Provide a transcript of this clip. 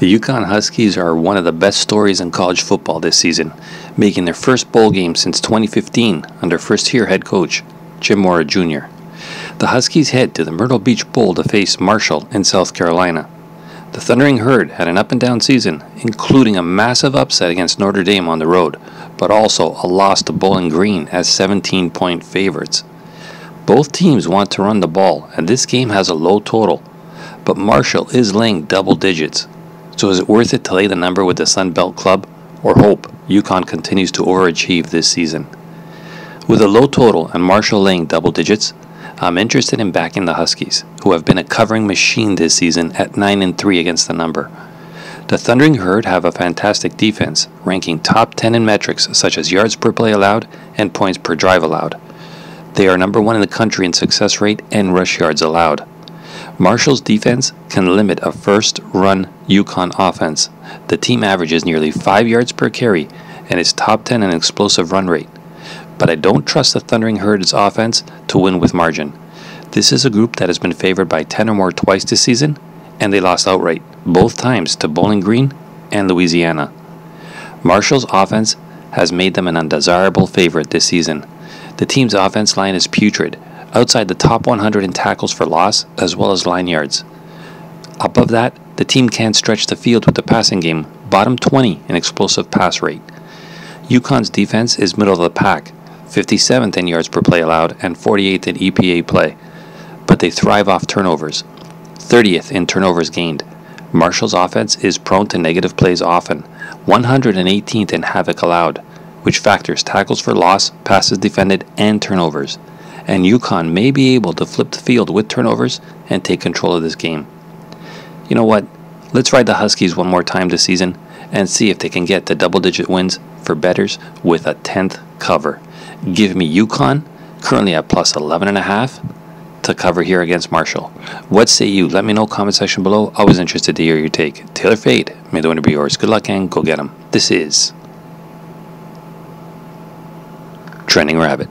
The UConn Huskies are one of the best stories in college football this season, making their first bowl game since 2015 under first year head coach Jim Mora Jr. The Huskies head to the Myrtle Beach Bowl to face Marshall in South Carolina. The Thundering Herd had an up and down season, including a massive upset against Notre Dame on the road, but also a loss to Bowling Green as 17 point favorites. Both teams want to run the ball, and this game has a low total, but Marshall is laying double digits. So is it worth it to lay the number with the Sun Belt Club or hope UConn continues to overachieve this season? With a low total and Marshall laying double digits, I'm interested in backing the Huskies, who have been a covering machine this season at 9 and 3 against the number. The Thundering Herd have a fantastic defense, ranking top 10 in metrics such as yards per play allowed and points per drive allowed. They are number 1 in the country in success rate and rush yards allowed. Marshall's defense can limit a first run UConn offense. The team averages nearly 5 yards per carry and is top 10 in explosive run rate. But I don't trust the Thundering Herd's offense to win with margin. This is a group that has been favored by 10 or more twice this season, and they lost outright, both times to Bowling Green and Louisiana. Marshall's offense has made them an undesirable favorite this season. The team's offense line is putrid, outside the top 100 in tackles for loss as well as line yards. Above that, the team can't stretch the field with the passing game, bottom 20 in explosive pass rate. UConn's defense is middle of the pack, 57th in yards per play allowed and 48th in EPA play, but they thrive off turnovers, 30th in turnovers gained. Marshall's offense is prone to negative plays often, 118th in havoc allowed, which factors tackles for loss, passes defended, and turnovers and UConn may be able to flip the field with turnovers and take control of this game. You know what? Let's ride the Huskies one more time this season and see if they can get to double digit wins for betters with a 10th cover. Give me UConn, currently at plus 11.5 to cover here against Marshall. What say you? Let me know comment section below. Always interested to hear your take. Taylor Fade, may the winner be yours. Good luck and go get them. This is Trending Rabbit.